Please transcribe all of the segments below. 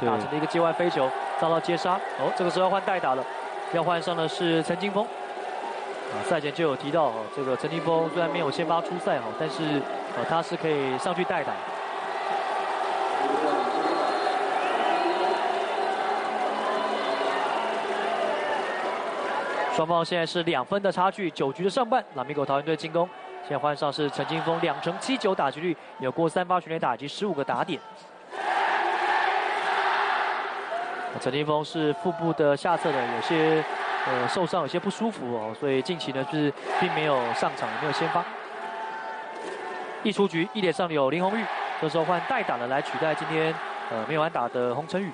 打成了一个接外飞球，遭到接杀。哦，这个时候要换代打了，要换上的是陈金峰。啊，赛前就有提到，哦，这个陈金峰虽然没有先发出赛哈，但是呃他是可以上去代打。双方现在是两分的差距，九局的上半，拉米狗桃园队进攻。现在换上是陈金峰，两成七九打击率，有过三发全垒打以及十五个打点。陈金峰是腹部的下侧的有些呃受伤，有些不舒服哦，所以近期呢是并没有上场，也没有先发。一出局，一点上有林红玉，这时候换代打的来取代今天呃没有安打的洪晨宇。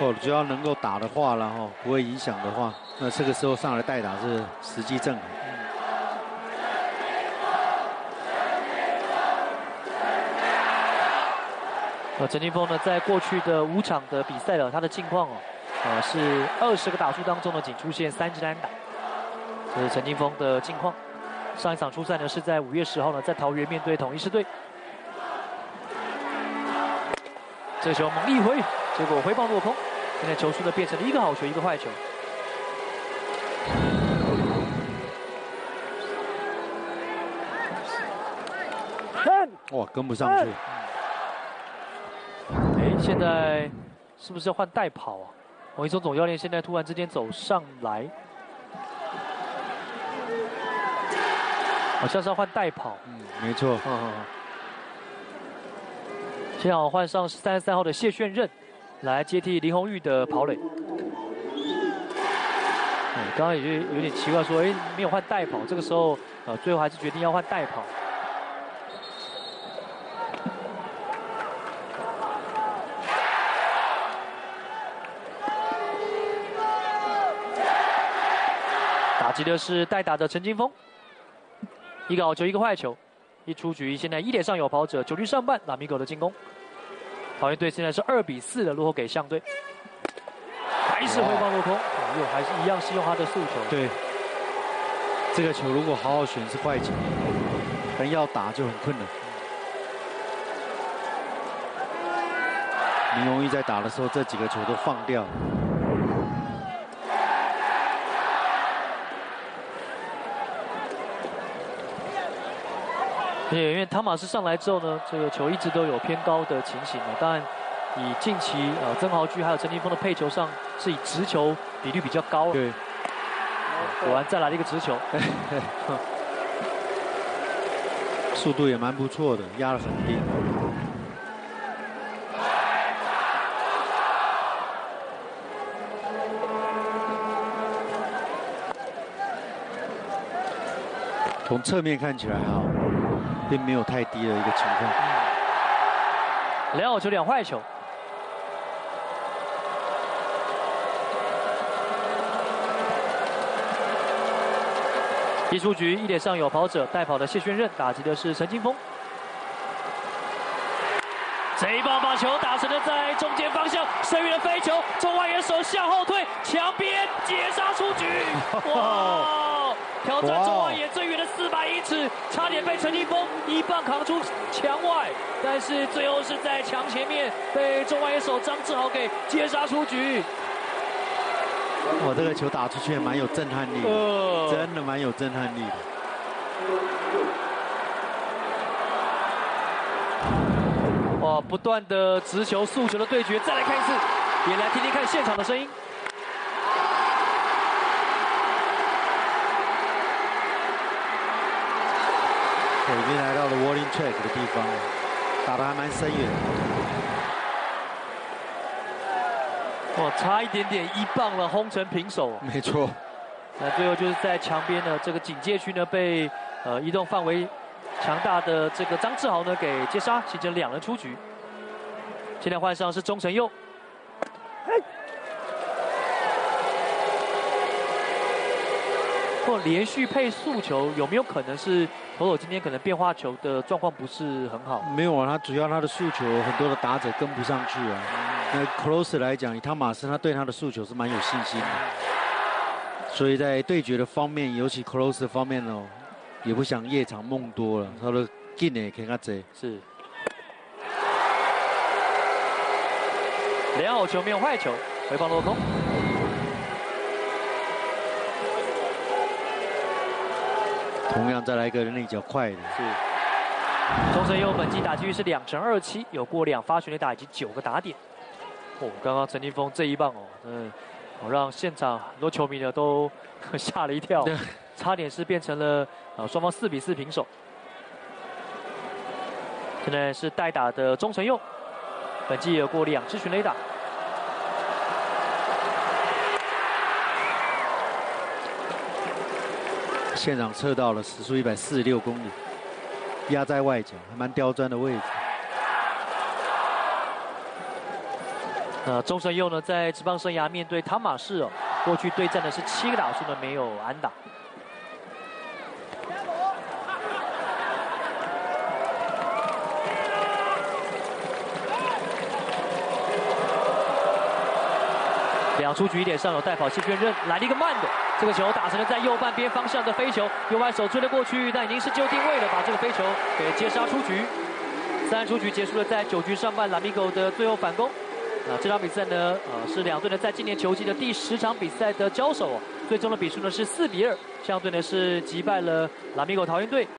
哦，只要能够打的话，然后不会影响的话，那这个时候上来代打是时机正好。呃，陈金峰呢，在过去的五场的比赛了，他的近况哦，呃，是二十个打数当中呢，仅出现三支单打，这是陈金峰的近况。上一场出赛呢，是在五月十号呢，在桃园面对统一狮队。这球猛一挥。结果挥棒落空，现在球速呢变成了一个好球，一个坏球。哇，跟不上去。哎，现在是不是要换代跑啊？王一中总教练现在突然之间走上来，好像是要换代跑。嗯，没错。现在换上三十三号的谢炫任。来接替林红玉的跑垒。刚刚也就有点奇怪，说哎没有换代跑，这个时候呃最后还是决定要换代跑。击的是代打的陈金峰，一个好球一个坏球，一出局，现在一点上有跑者，九局上半拉米狗的进攻。桃园队现在是二比四的落后给象队，还是回放落空，又还是一样是用他的速球。对，这个球如果好好选是坏球，但要打就很困难。林荣毅在打的时候，这几个球都放掉。对，因为汤马斯上来之后呢，这个球一直都有偏高的情形嘛。当然，以近期呃曾豪居还有陈金峰的配球上，是以直球比率比较高。对，果然再来了一个直球，速度也蛮不错的，压得很低。从侧面看起来啊。并没有太低的一个情况。两好球两坏球。一出局，一点上有跑者，带跑的谢轩任打击的是陈金峰。这一棒把球打成了在中间方向，深远的飞球，中外援手向后退，墙边截杀出局。哇！挑战中外野最四百英尺，差点被陈金峰一棒扛出墙外，但是最后是在墙前面被中外野手张志豪给接杀出局。我这个球打出去也蛮有震撼力的，真的蛮有震撼力的。哇，不断的直球、速球的对决，再来看一次，也来听听看现场的声音。已经来到了 Warning Track 的地方，打得还蛮深远。哇，差一点点一棒了，轰成平手。没错。那最后就是在墙边的这个警戒区呢，被呃移动范围强大的这个张志豪呢给接杀，形成两人出局。现在换上是钟成佑。或连续配速球，有没有可能是投手今天可能变化球的状况不是很好？没有啊，他主要他的速球很多的打者跟不上去啊。那 Close 来讲，以汤马斯他对他的速球是蛮有信心的，所以在对决的方面，尤其 Close 方面哦，也不想夜长梦多了，他的进也给他追。是。两好球没有坏球，回放落空。同样再来一个内角快的，是。钟声佑本季打击率是两成二七，有过两发全垒打以及九个打点。哦，刚刚陈金峰这一棒哦，嗯，哦让现场很多球迷呢都 吓了一跳，差点是变成了啊双方四比四平手。现在是代打的钟成佑，本季有过两次全垒打。现场测到了时速一百四十六公里，压在外角，还蛮刁钻的位置。呃钟神佑呢，在职棒生涯面对汤马士哦，过去对战的是七个打数呢，没有安打。两出局一点上有带跑谢确认来了一个慢的，这个球打成了在右半边方向的飞球，右外手追了过去，但已经是就定位了，把这个飞球给接杀出局。三出局结束了，在九局上半拉米狗的最后反攻。啊这场比赛呢，呃，是两队呢在今年球季的第十场比赛的交手，最终的比数呢是四比二，相对呢是击败了拉米狗桃园队。